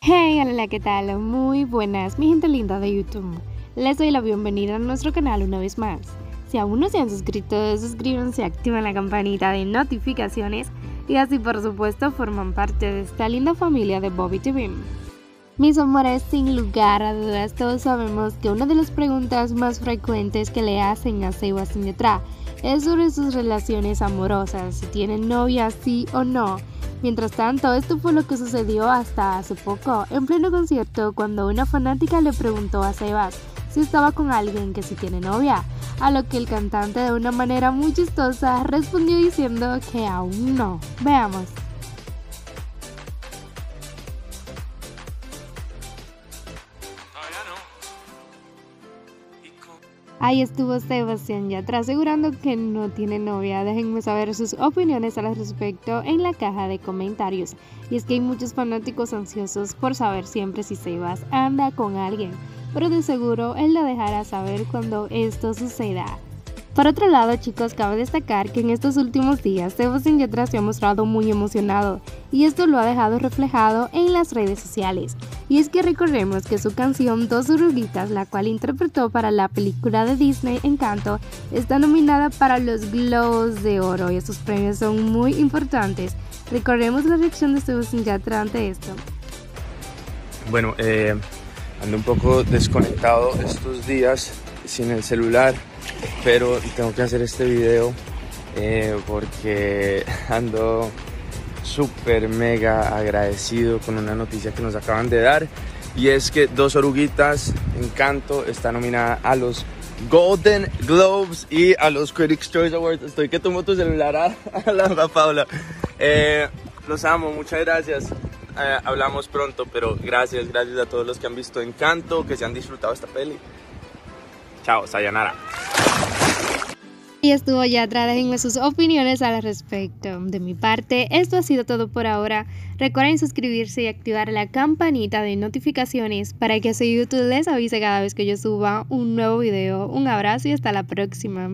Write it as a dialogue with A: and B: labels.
A: Hey, hola, ¿qué tal? Muy buenas, mi gente linda de YouTube. Les doy la bienvenida a nuestro canal una vez más. Si aún no se han suscrito, suscríbanse, activen la campanita de notificaciones y así por supuesto forman parte de esta linda familia de Bobby TV. Mis amores, sin lugar a dudas, todos sabemos que una de las preguntas más frecuentes que le hacen a Sebastián Yatra es sobre sus relaciones amorosas, si tienen novia sí o no. Mientras tanto, esto fue lo que sucedió hasta hace poco, en pleno concierto, cuando una fanática le preguntó a Sebas si estaba con alguien que sí tiene novia, a lo que el cantante de una manera muy chistosa respondió diciendo que aún no. Veamos. Ahí estuvo Sebastián Yatra asegurando que no tiene novia. Déjenme saber sus opiniones al respecto en la caja de comentarios. Y es que hay muchos fanáticos ansiosos por saber siempre si Sebas anda con alguien, pero de seguro él la dejará saber cuando esto suceda. Por otro lado, chicos, cabe destacar que en estos últimos días Sebastián Yatra se ha mostrado muy emocionado y esto lo ha dejado reflejado en las redes sociales. Y es que recordemos que su canción Dos Oruguitas, la cual interpretó para la película de Disney Encanto, está nominada para los Globos de Oro y estos premios son muy importantes. Recordemos la reacción de Sebastián Yatra ante esto.
B: Bueno, eh, ando un poco desconectado estos días sin el celular pero tengo que hacer este video eh, porque ando súper mega agradecido con una noticia que nos acaban de dar y es que Dos Oruguitas Encanto está nominada a los Golden Globes y a los Critics Choice Awards. Estoy que tomo tu celular a, la Paula. Eh, los amo, muchas gracias. Eh, hablamos pronto, pero gracias, gracias a todos los que han visto Encanto, que se han disfrutado esta peli. Chao, sayonara.
A: Y estuvo ya déjenme sus opiniones al respecto. De mi parte, esto ha sido todo por ahora. Recuerden suscribirse y activar la campanita de notificaciones para que así YouTube les avise cada vez que yo suba un nuevo video. Un abrazo y hasta la próxima.